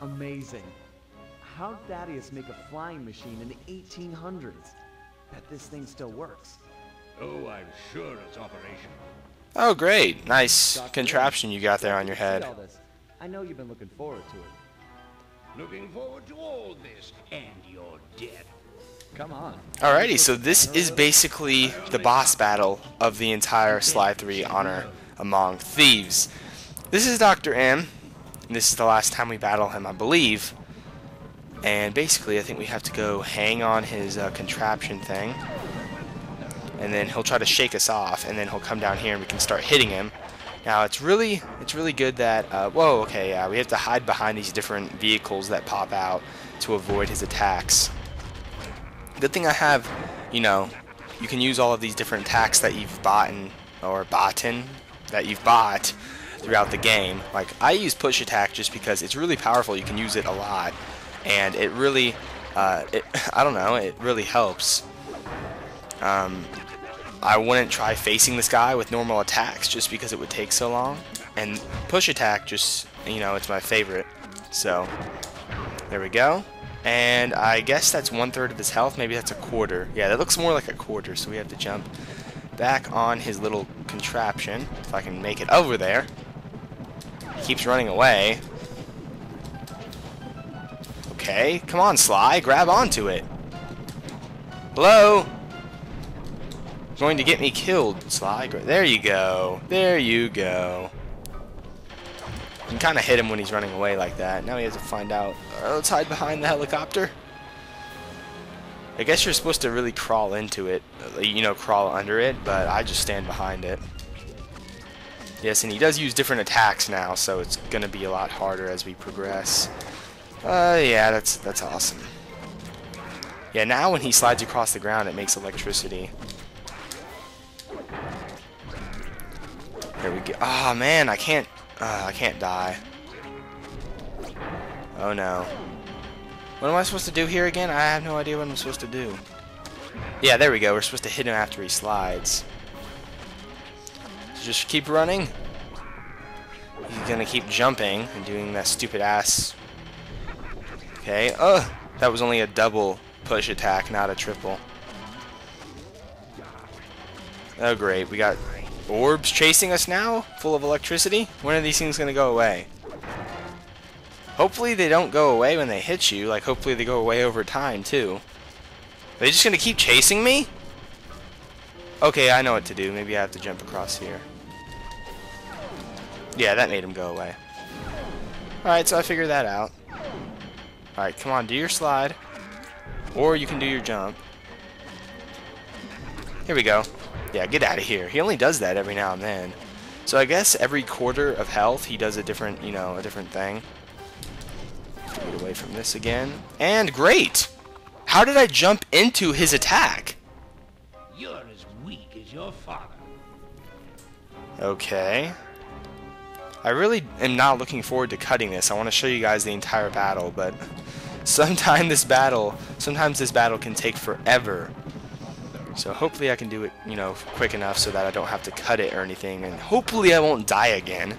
Amazing. How'd Thaddeus make a flying machine in the 1800s? Bet this thing still works. Oh, I'm sure it's operational. Oh, great. Nice contraption you got there on your head. all this. I know you've been looking forward to it. Looking forward to all this and your death. Come on. Alrighty, so this is basically the boss battle of the entire Sly 3 Honor Among Thieves. This is Dr. M. and This is the last time we battle him, I believe. And basically, I think we have to go hang on his uh, contraption thing. And then he'll try to shake us off, and then he'll come down here and we can start hitting him. Now, it's really, it's really good that, uh, whoa, okay, yeah, we have to hide behind these different vehicles that pop out to avoid his attacks. Good thing I have, you know, you can use all of these different attacks that you've bought in, or botten, that you've bought throughout the game. Like, I use push attack just because it's really powerful, you can use it a lot, and it really, uh, it, I don't know, it really helps. Um, I wouldn't try facing this guy with normal attacks just because it would take so long, and push attack just, you know, it's my favorite. So, there we go. And I guess that's one third of his health. Maybe that's a quarter. Yeah, that looks more like a quarter, so we have to jump back on his little contraption. If I can make it over there. Keeps running away. Okay, come on, Sly. Grab onto it. Hello? Going to get me killed, Sly. There you go. There you go. You can kind of hit him when he's running away like that. Now he has to find out. Uh, let's hide behind the helicopter. I guess you're supposed to really crawl into it, uh, you know, crawl under it, but I just stand behind it. Yes, and he does use different attacks now, so it's going to be a lot harder as we progress. Uh, yeah, that's that's awesome. Yeah, now when he slides across the ground, it makes electricity. There we go. Ah, man, I can't. Uh, I can't die. Oh no. What am I supposed to do here again? I have no idea what I'm supposed to do. Yeah, there we go. We're supposed to hit him after he slides. Just keep running. He's gonna keep jumping and doing that stupid ass. Okay. Ugh. That was only a double push attack, not a triple. Oh great, we got orbs chasing us now, full of electricity. When are these things gonna go away? Hopefully they don't go away when they hit you. Like hopefully they go away over time too. Are they just gonna keep chasing me? Okay, I know what to do. Maybe I have to jump across here. Yeah, that made him go away. Alright, so I figured that out. Alright, come on, do your slide. Or you can do your jump. Here we go. Yeah, get out of here. He only does that every now and then. So I guess every quarter of health he does a different, you know, a different thing. Get away from this again. And great! How did I jump into his attack? You're as weak as your father. Okay. I really am not looking forward to cutting this. I want to show you guys the entire battle, but sometime this battle, sometimes this battle can take forever. So hopefully I can do it, you know, quick enough so that I don't have to cut it or anything, and hopefully I won't die again.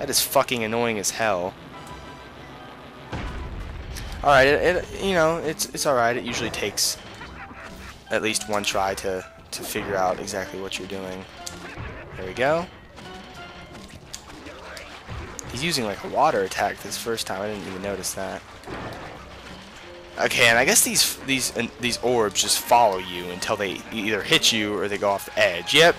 That is fucking annoying as hell. Alright, it, it, you know, it's it's alright. It usually takes at least one try to, to figure out exactly what you're doing. There we go. He's using like a water attack this first time. I didn't even notice that. Okay, and I guess these these these orbs just follow you until they either hit you or they go off the edge. Yep,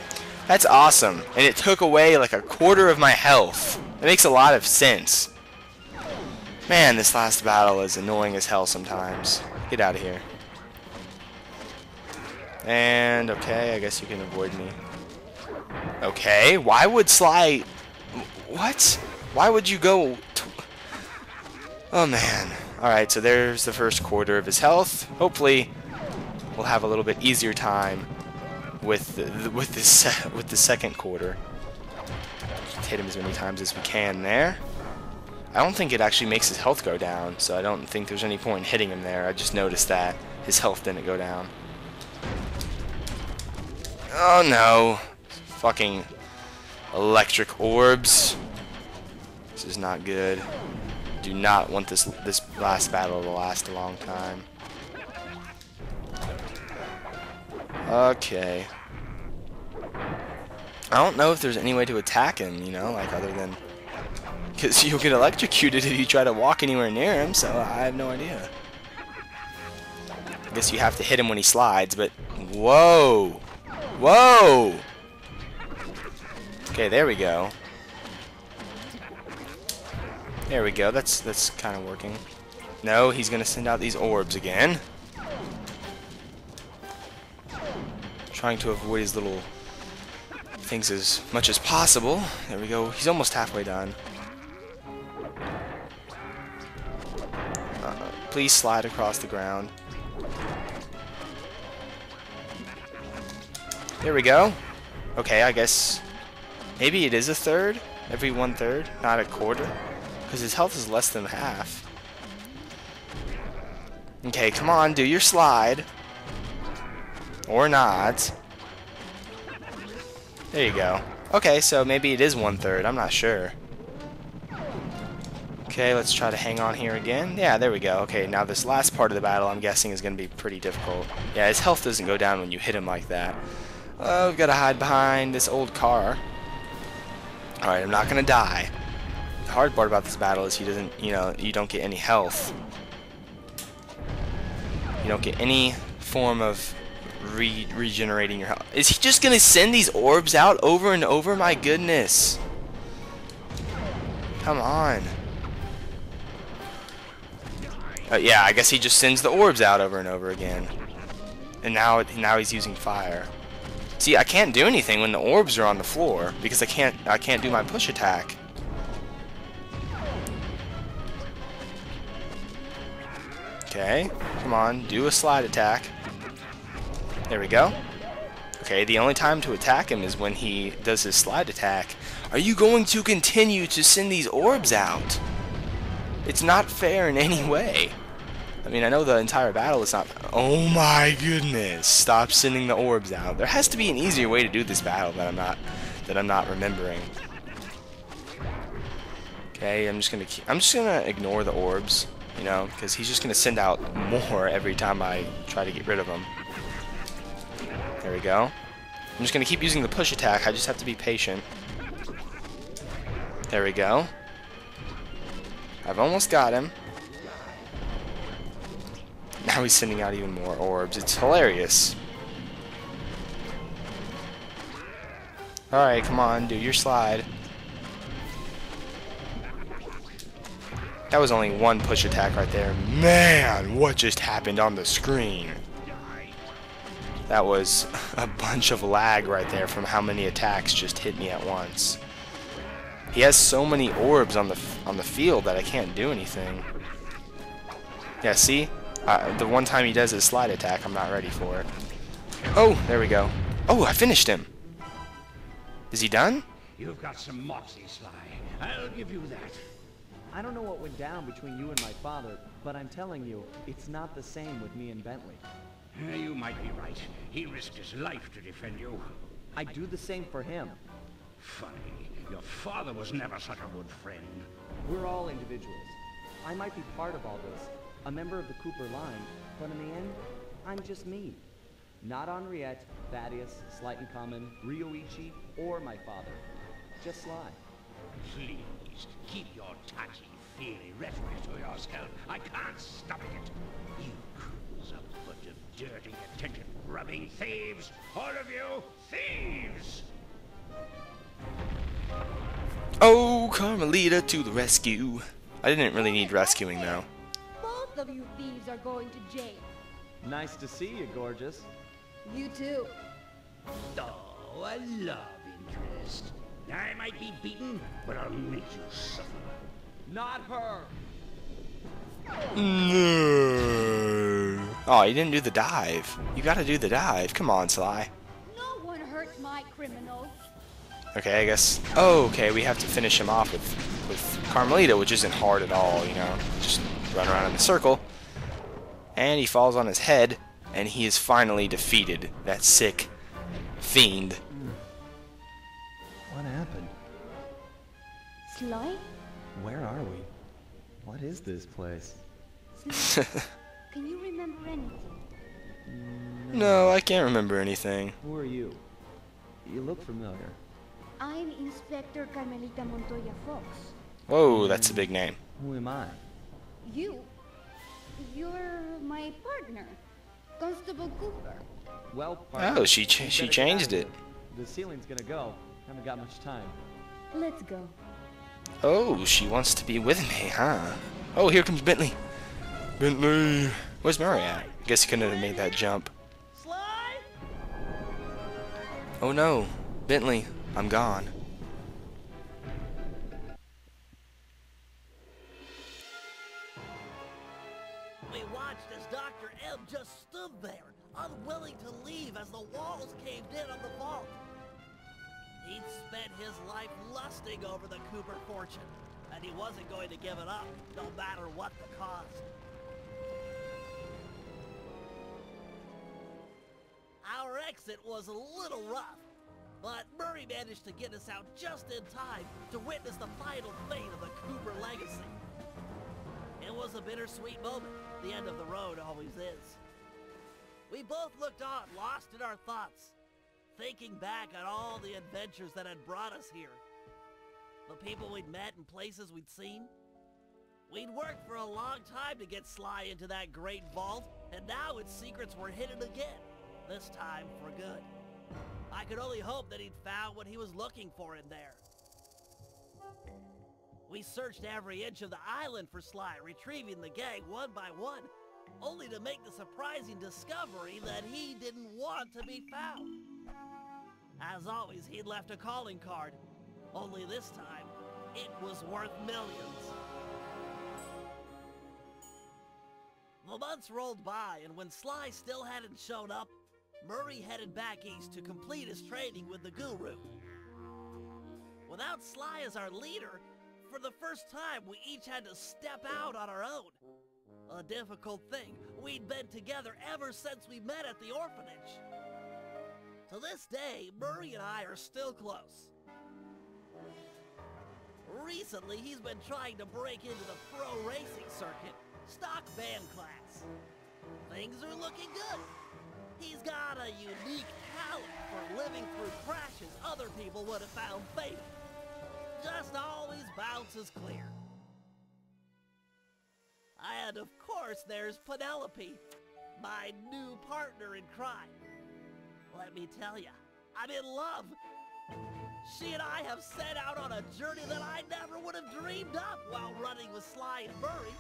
that's awesome. And it took away like a quarter of my health. It makes a lot of sense. Man, this last battle is annoying as hell sometimes. Get out of here. And okay, I guess you can avoid me. Okay, why would Sly... What? Why would you go... Oh man. Alright, so there's the first quarter of his health. Hopefully, we'll have a little bit easier time with the, with this with the second quarter. Just hit him as many times as we can there. I don't think it actually makes his health go down, so I don't think there's any point in hitting him there. I just noticed that his health didn't go down. Oh no. Fucking electric orbs. This is not good. do not want this this last battle to last a long time. Okay. I don't know if there's any way to attack him, you know, like other than... Because you'll get electrocuted if you try to walk anywhere near him, so I have no idea. I guess you have to hit him when he slides, but... Whoa! Whoa! Okay, there we go. There we go, that's, that's kind of working. No, he's going to send out these orbs again. Trying to avoid his little things as much as possible. There we go. He's almost halfway done. Uh, please slide across the ground. There we go. Okay, I guess maybe it is a third. Every one third, not a quarter. Because his health is less than half. Okay, come on, do your slide. Or not. There you go. Okay, so maybe it is one-third. I'm not sure. Okay, let's try to hang on here again. Yeah, there we go. Okay, now this last part of the battle I'm guessing is going to be pretty difficult. Yeah, his health doesn't go down when you hit him like that. Oh, we've got to hide behind this old car. Alright, I'm not going to die. The hard part about this battle is he doesn't, you know, you don't get any health. You don't get any form of re regenerating your health. Is he just gonna send these orbs out over and over? My goodness. Come on. Uh, yeah, I guess he just sends the orbs out over and over again. And now, now he's using fire. See, I can't do anything when the orbs are on the floor because I can't, I can't do my push attack. Okay, come on, do a slide attack. There we go. Okay, the only time to attack him is when he does his slide attack. Are you going to continue to send these orbs out? It's not fair in any way. I mean, I know the entire battle is not... Oh my goodness! Stop sending the orbs out. There has to be an easier way to do this battle that I'm not that I'm not remembering. Okay, I'm just gonna keep, I'm just gonna ignore the orbs, you know, because he's just gonna send out more every time I try to get rid of him. There we go. I'm just going to keep using the push attack. I just have to be patient. There we go. I've almost got him. Now he's sending out even more orbs. It's hilarious. Alright, come on, do your slide. That was only one push attack right there. Man, what just happened on the screen? That was a bunch of lag right there from how many attacks just hit me at once. He has so many orbs on the on the field that I can't do anything. Yeah, see? Uh, the one time he does his slide attack, I'm not ready for it. Oh, there we go. Oh, I finished him. Is he done? You've got some moxie, Sly. I'll give you that. I don't know what went down between you and my father, but I'm telling you, it's not the same with me and Bentley. You might be right. He risked his life to defend you. I do the same for him. Funny. Your father was never such a good friend. We're all individuals. I might be part of all this, a member of the Cooper line, but in the end, I'm just me. Not Henriette, Thaddeus, Slighton Common, Rioichi, or my father. Just Sly. Please, keep your touchy-feely rhetoric to yourself. I can't stomach it. You crews a bunch of dirty, attention-grubbing thieves! All of you, thieves! Oh, Carmelita to the rescue. I didn't really need rescuing, though. Both of you thieves are going to jail. Nice to see you, gorgeous. You too. Oh, a love interest. I might be beaten, but I'll make you suffer. Not her! No. Oh, you didn't do the dive. You gotta do the dive. Come on, Sly. No one hurts my criminal. Okay, I guess. Oh, okay, we have to finish him off with, with Carmelita, which isn't hard at all, you know. Just run around in a circle. And he falls on his head, and he is finally defeated. That sick fiend. What happened? Sly? Where are we? What is this place? Sly, can you remember anything? no, I can't remember anything. Who are you? You look familiar. I'm Inspector Carmelita Montoya Fox. Whoa, that's a big name. Who am I? You? You're my partner, Constable Cooper. Well, Oh, she ch- she changed it. The ceiling's gonna go. Haven't got much time. Let's go. Oh, she wants to be with me, huh? Oh, here comes Bentley. Bentley. Where's Murray at? Guess he couldn't have made that jump. Sly? Oh no, Bentley, I'm gone. We watched as Dr. M just stood there, unwilling to leave as the walls caved in on the vault. He'd spent his life lusting over the Cooper fortune, and he wasn't going to give it up, no matter what the cost. Our exit was a little rough, but Murray managed to get us out just in time to witness the final fate of the Cooper legacy. It was a bittersweet moment. The end of the road always is. We both looked on, lost in our thoughts, thinking back on all the adventures that had brought us here. The people we'd met and places we'd seen. We'd worked for a long time to get Sly into that great vault, and now its secrets were hidden again. This time for good. I could only hope that he'd found what he was looking for in there. We searched every inch of the island for Sly, retrieving the gang one by one, only to make the surprising discovery that he didn't want to be found. As always, he'd left a calling card, only this time, it was worth millions. The months rolled by, and when Sly still hadn't shown up, Murray headed back east to complete his training with the Guru. Without Sly as our leader, for the first time we each had to step out on our own. A difficult thing. We'd been together ever since we met at the orphanage. To this day, Murray and I are still close. Recently, he's been trying to break into the pro racing circuit, stock band class. Things are looking good. He's got a unique talent for living through crashes other people would have found fatal. Just always bounces clear. And of course, there's Penelope, my new partner in crime. Let me tell you, I'm in love. She and I have set out on a journey that I never would have dreamed up while running with Sly and Murray.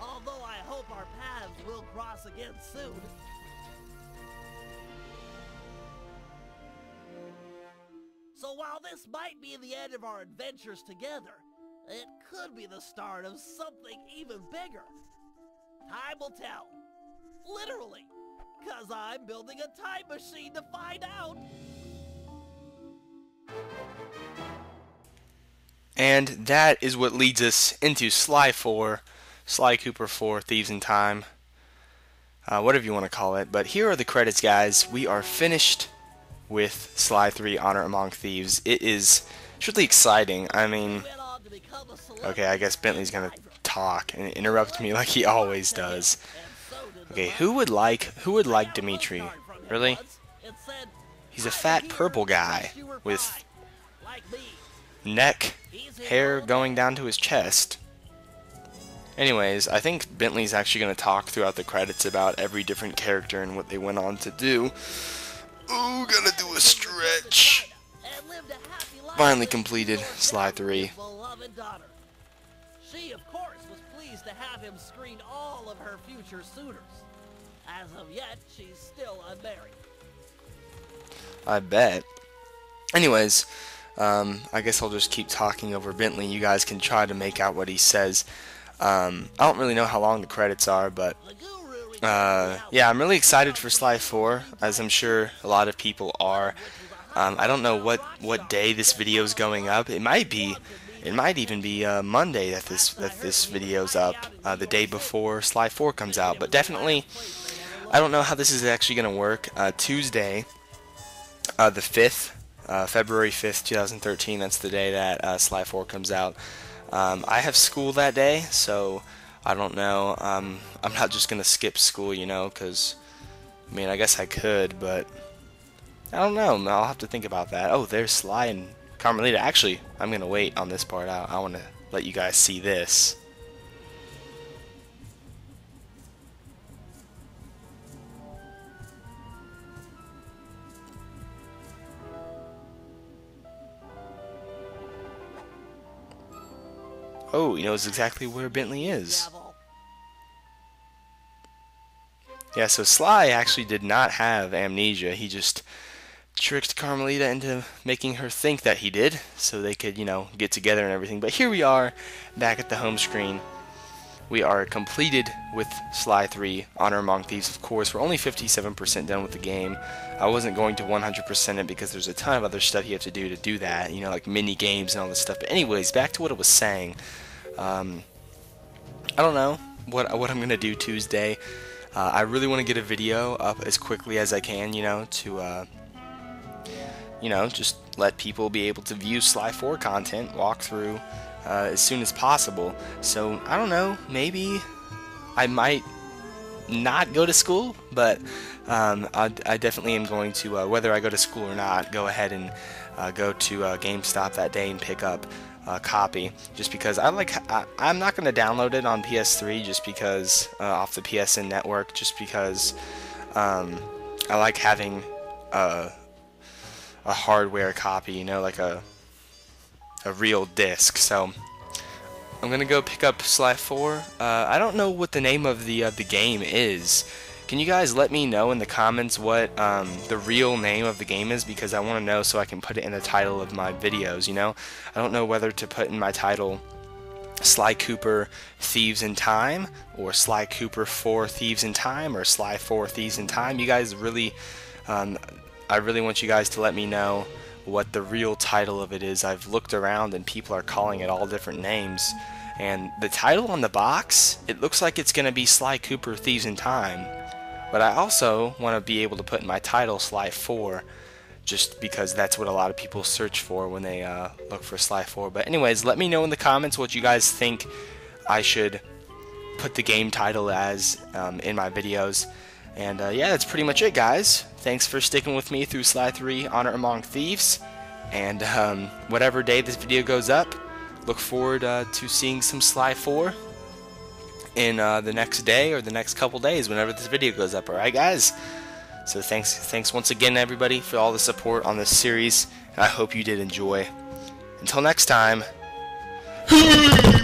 Although I hope our paths will cross again soon. So while this might be the end of our adventures together, it could be the start of something even bigger. Time will tell. Literally. Cause I'm building a time machine to find out. And that is what leads us into Sly 4, Sly Cooper 4, Thieves in Time, uh, whatever you want to call it. But here are the credits, guys. We are finished with Sly 3, Honor Among Thieves. It is truly exciting. I mean, Went on to become a celebrity okay, I guess Bentley's going to talk and interrupt me like he always does. And so did the Okay, who would like who would like Dimitri? Really? He's a fat purple guy with neck, hair going down to his chest. Anyways, I think Bentley's actually going to talk throughout the credits about every different character and what they went on to do. Ooh, gotta do a stretch. Finally completed Sly 3. She, of course, was pleased to have him screen all of her future suitors. As of yet, she's still unmarried. I bet. Anyways, um, I guess I'll just keep talking over Bentley. You guys can try to make out what he says. Um, I don't really know how long the credits are, but uh, yeah, I'm really excited for Sly 4, as I'm sure a lot of people are. Um, I don't know what what day this video is going up. It might be, it might even be uh, Monday that this that this video's up, uh, the day before Sly 4 comes out. But definitely, I don't know how this is actually gonna work. Uh, Tuesday, uh, the 5th, uh, February 5th, 2013. That's the day that uh, Sly 4 comes out. Um, I have school that day, so I don't know. Um, I'm not just gonna skip school, you know, because I mean, I guess I could, but I don't know. I'll have to think about that. Oh, there's Sly and Carmelita. Actually, I'm gonna wait on this part out. I want to let you guys see this. Oh, he knows exactly where Bentley is. Yeah, so Sly actually did not have amnesia. He just tricked Carmelita into making her think that he did so they could, you know, get together and everything. But here we are back at the home screen. We are completed with Sly 3 Honor Among Thieves, of course. We're only 57% done with the game. I wasn't going to 100% it because there's a ton of other stuff you have to do to do that, you know, like mini games and all this stuff. But anyways, back to what I was saying. Um, I don't know what what I'm gonna do Tuesday. Uh, I really want to get a video up as quickly as I can, you know, to uh, you know just let people be able to view Sly 4 content, walk through uh, as soon as possible. So I don't know, maybe I might not go to school, but um, I, I definitely am going to, uh, whether I go to school or not, go ahead and uh, go to uh, GameStop that day and pick up a copy. Just because I like, I, I'm not going to download it on PS3 just because uh, off the PSN network, just because um, I like having a, a hardware copy, you know, like a a real disc. So I'm gonna go pick up Sly 4. Uh, I don't know what the name of the uh, the game is. Can you guys let me know in the comments what um, the real name of the game is because I want to know so I can put it in the title of my videos. You know, I don't know whether to put in my title Sly Cooper Thieves in Time or Sly Cooper 4 Thieves in Time or Sly 4 Thieves in Time. You guys really, um, I really want you guys to let me know what the real title of it is. I've looked around and people are calling it all different names. And the title on the box, it looks like it's going to be Sly Cooper Thieves in Time. But I also want to be able to put in my title Sly 4 just because that's what a lot of people search for when they uh, look for Sly 4. But anyways, let me know in the comments what you guys think I should put the game title as um, in my videos. And uh, yeah, that's pretty much it, guys. Thanks for sticking with me through Sly 3 Honor Among Thieves. And um, whatever day this video goes up, look forward uh, to seeing some Sly 4 in uh, the next day or the next couple days whenever this video goes up. Alright, guys? So thanks, thanks once again, everybody, for all the support on this series. And I hope you did enjoy. Until next time.